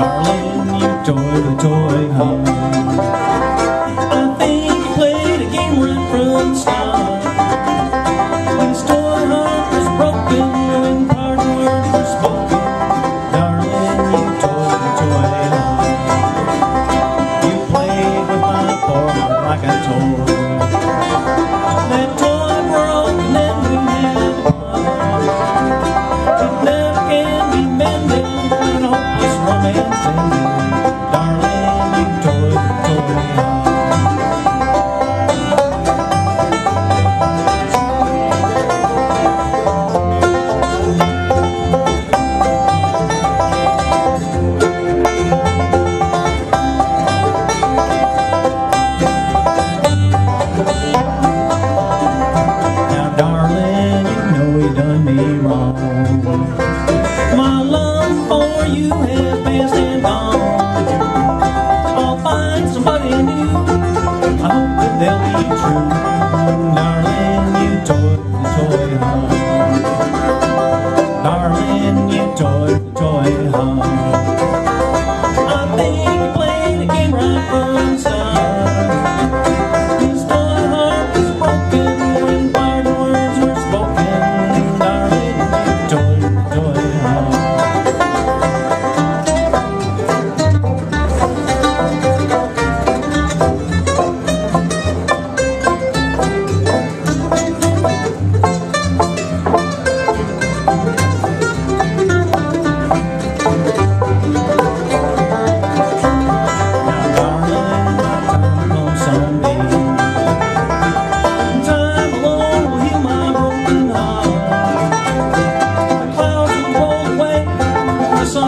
Darling, you toy the toy home. I think you played a game right from toy heart was broken when parting words were spoken. Darling, you the toy. You played with my like a toy. Hopeless they'll be true, darling, you toy, toy, home.